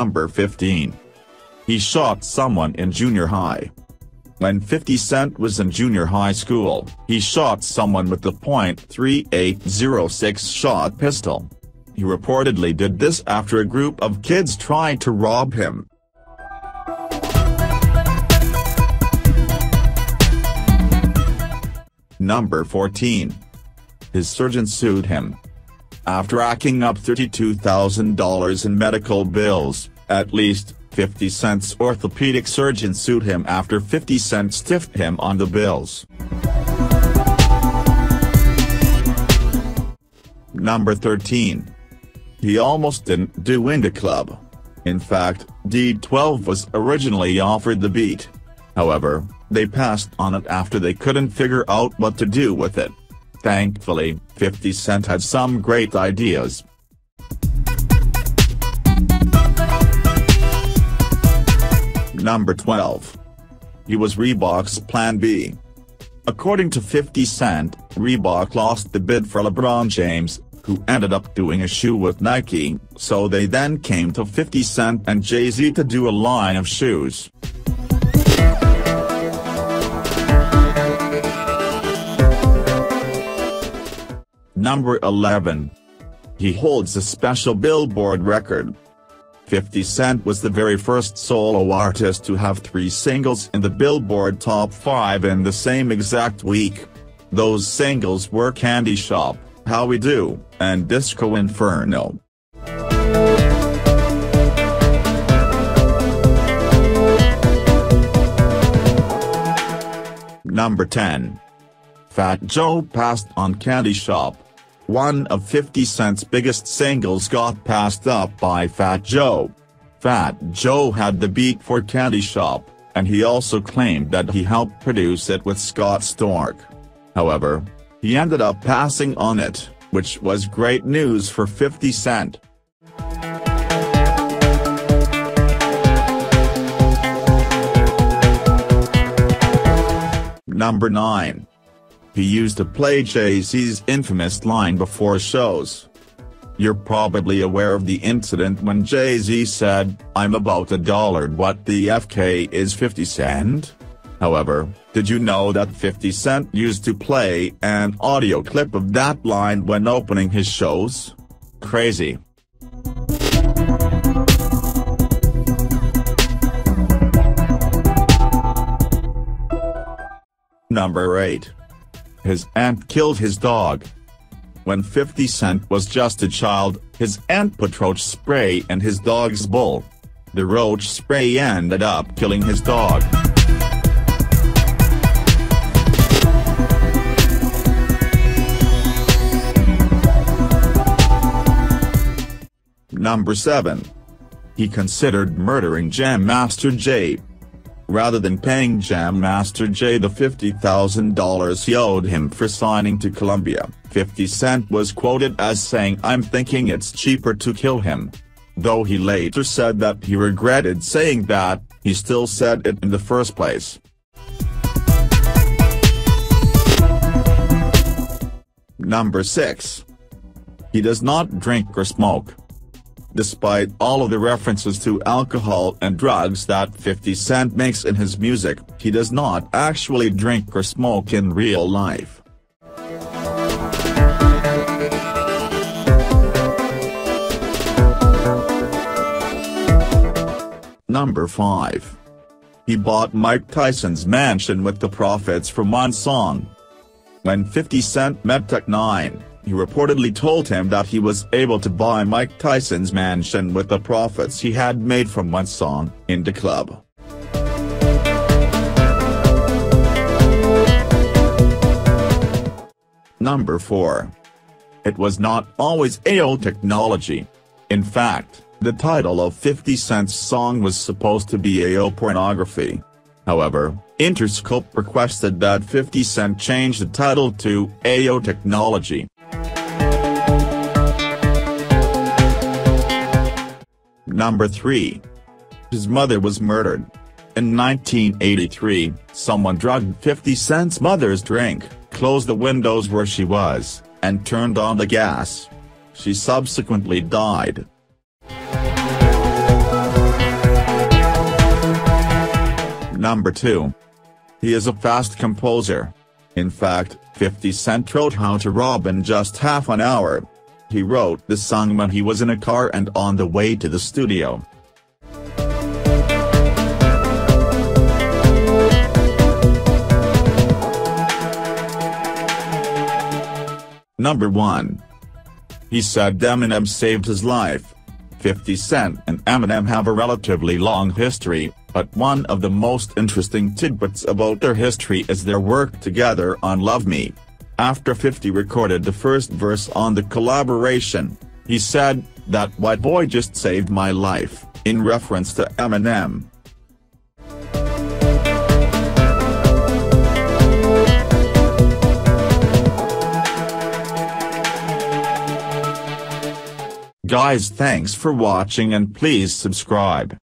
Number 15. He shot someone in junior high. When 50 Cent was in junior high school, he shot someone with the .3806 shot pistol. He reportedly did this after a group of kids tried to rob him. Number 14. His surgeon sued him. After racking up $32,000 in medical bills, at least 50 Cent's orthopedic surgeon sued him after 50 Cent stiffed him on the bills. Number 13. He almost didn't do In da Club. In fact, D12 was originally offered the beat. However, they passed on it after they couldn't figure out what to do with it. Thankfully, 50 Cent had some great ideas. Number 12. He was Reebok's Plan B. According to 50 Cent, Reebok lost the bid for LeBron James, who ended up doing a shoe with Nike, so they then came to 50 Cent and Jay-Z to do a line of shoes. Number 11. He holds a special Billboard record. 50 Cent was the very first solo artist to have three singles in the Billboard Top 5 in the same exact week. Those singles were Candy Shop, How We Do, and Disco Inferno. Number 10. Fat Joe passed on Candy Shop. One of 50 Cent's biggest singles got passed up by Fat Joe. Fat Joe had the beat for Candy Shop, and he also claimed that he helped produce it with Scott Storch. However, he ended up passing on it, which was great news for 50 Cent. Number 9. He used to play Jay-Z's infamous line before shows. You're probably aware of the incident when Jay-Z said, I'm about a dollar what the FK is 50 cent? However, did you know that 50 Cent used to play an audio clip of that line when opening his shows? Crazy. Number 8. His aunt killed his dog. When 50 Cent was just a child, his aunt put roach spray in his dog's bowl. The roach spray ended up killing his dog. Number 7. He considered murdering Jam Master Jay. Rather than paying Jam Master Jay the $50,000 he owed him for signing to Columbia, 50 Cent was quoted as saying I'm thinking it's cheaper to kill him. Though he later said that he regretted saying that, he still said it in the first place. Number 6. He does not drink or smoke. Despite all of the references to alcohol and drugs that 50 Cent makes in his music, he does not actually drink or smoke in real life. Number 5. He bought Mike Tyson's mansion with the profits from one song. When 50 Cent met Tech N9ne, he reportedly told him that he was able to buy Mike Tyson's mansion with the profits he had made from one song, In da Club. Number 4. It was not always Ayo technology. In fact, the title of 50 Cent's song was supposed to be Ayo pornography. However, Interscope requested that 50 Cent change the title to Ayo Technology. Number 3. His mother was murdered. In 1983, someone drugged 50 Cent's mother's drink, closed the windows where she was, and turned on the gas. She subsequently died. Number 2. He is a fast composer. In fact, 50 Cent wrote How to Rob in just half an hour, he wrote the song when he was in a car and on the way to the studio. Number 1. He said Eminem saved his life. 50 Cent and Eminem have a relatively long history, but one of the most interesting tidbits about their history is their work together on Love Me. After 50 recorded the first verse on the collaboration, he said, that white boy just saved my life, in reference to Eminem. Guys thanks for watching and please subscribe.